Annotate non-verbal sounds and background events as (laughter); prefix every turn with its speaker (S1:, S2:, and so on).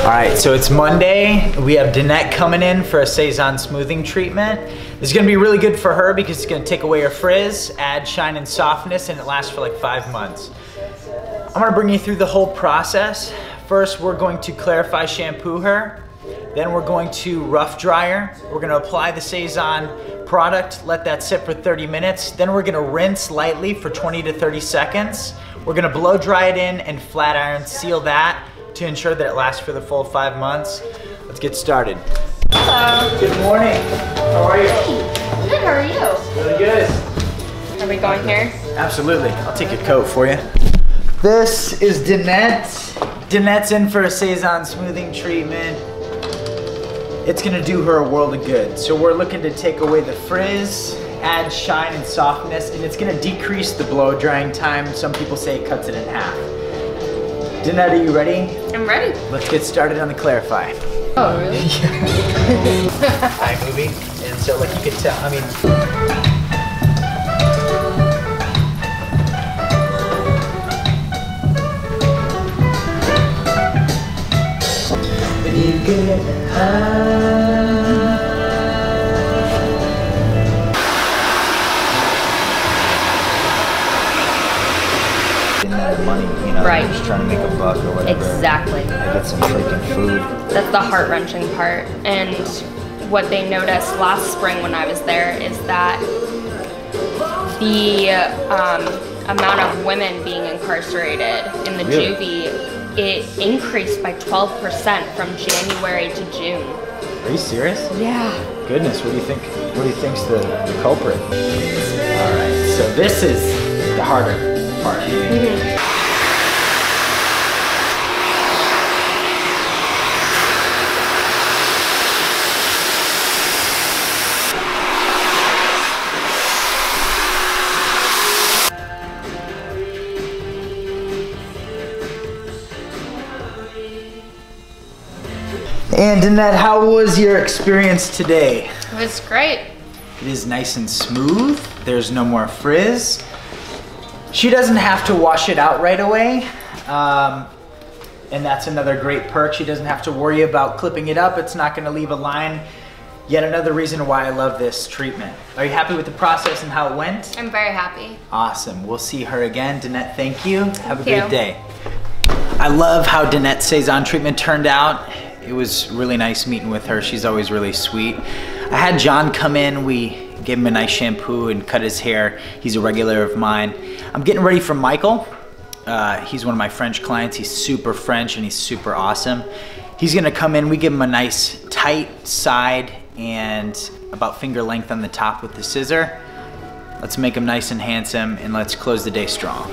S1: All right, so it's Monday. We have Danette coming in for a Cezanne smoothing treatment. This is gonna be really good for her because it's gonna take away her frizz, add shine and softness, and it lasts for like five months. I'm gonna bring you through the whole process. First, we're going to clarify shampoo her. Then we're going to rough dry her. We're gonna apply the Cezanne product, let that sit for 30 minutes. Then we're gonna rinse lightly for 20 to 30 seconds. We're gonna blow dry it in and flat iron seal that to ensure that it lasts for the full five months. Let's get started.
S2: Hello.
S1: Good morning. How are you?
S2: Good, how are you?
S1: Really good.
S2: Are we going here?
S1: Absolutely. I'll take your coat for you. This is Danette. Danette's in for a Cezanne smoothing treatment. It's gonna do her a world of good. So we're looking to take away the frizz, add shine and softness, and it's gonna decrease the blow drying time. Some people say it cuts it in half. Danette, are you ready?
S2: I'm ready.
S1: Let's get started on the Clarify.
S2: Oh, really? (laughs)
S1: iMovie. And so like you can tell, I mean, when you get high. Money, you know,
S2: Right.
S1: just trying to make a buck or whatever.
S2: Exactly.
S1: I get some freaking food.
S2: That's the heart wrenching part. And what they noticed last spring when I was there is that the um, amount of women being incarcerated in the
S1: Really?
S2: juvie, it increased by 12% from January to June.
S1: Are you serious?
S2: Yeah.
S1: Goodness, what do you think? What do you think's the, the culprit? All right, so this is the harder part. And Danette, how was your experience today?
S2: It was great.
S1: It is nice and smooth. There's no more frizz. She doesn't have to wash it out right away. Um, and that's another great perk. She doesn't have to worry about clipping it up. It's not gonna leave a line. Yet another reason why I love this treatment. Are you happy with the process and how it went?
S2: I'm very happy.
S1: Awesome. We'll see her again. Danette, thank you. Have a
S2: Thank
S1: great day. I love how Danette's Cezanne treatment turned out. It was really nice meeting with her. She's always really sweet. I had John come in. We gave him a nice shampoo and cut his hair. He's a regular of mine. I'm getting ready for Michael. Uh, he's one of my French clients. He's super French and he's super awesome. He's gonna come in. We give him a nice tight side and about finger length on the top with the scissor. Let's make him nice and handsome and let's close the day strong.